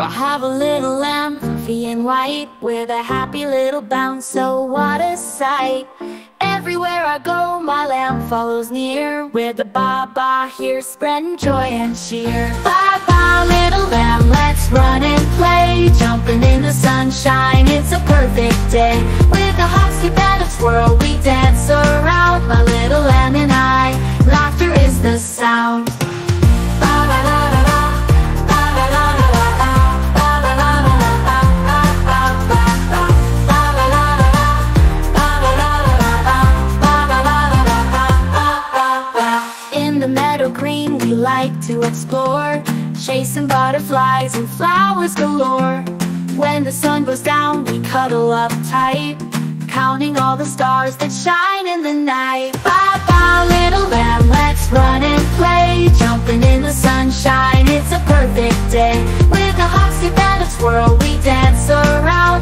I have a little lamb, fluffy and white With a happy little bounce, so what a sight. Everywhere I go, my lamb follows near. With a ba-ba here, spreading joy and cheer. Ba-ba, little lamb, let's run and play. Jumping in the sunshine, it's a perfect day. With a hop, skip, and a twirl, we dance. Around like to explore. Chasing butterflies and flowers galore. When the sun goes down we cuddle up tight Counting all the stars that shine in the night. Bye bye little lamb, let's run and play. Jumping in the sunshine, it's a perfect day. With a hop, skip and a twirl we dance around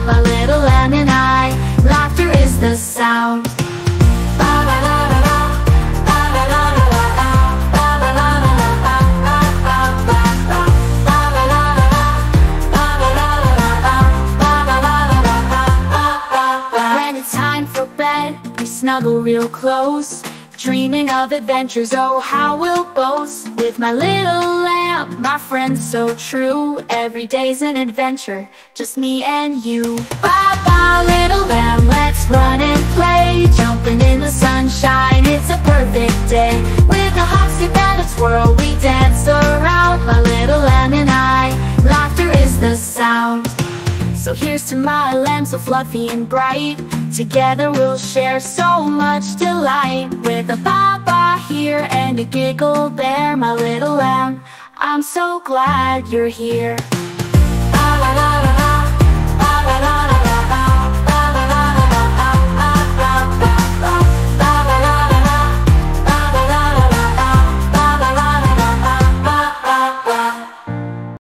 it's time for bed, we snuggle real close Dreaming of adventures, oh how we'll boast With my little lamb, my friend so true. Every day's an adventure, just me and you. Bye-bye little lamb, let's run and play. Jumping in the sunshine, it's a perfect day. With a hop, skip and a twirl, we dance around. My little lamb and I, laughter is the sound. So here's to my lamb so fluffy and bright Together we'll share so much delight With a ba-ba here and a giggle there My little lamb, I'm so glad you're here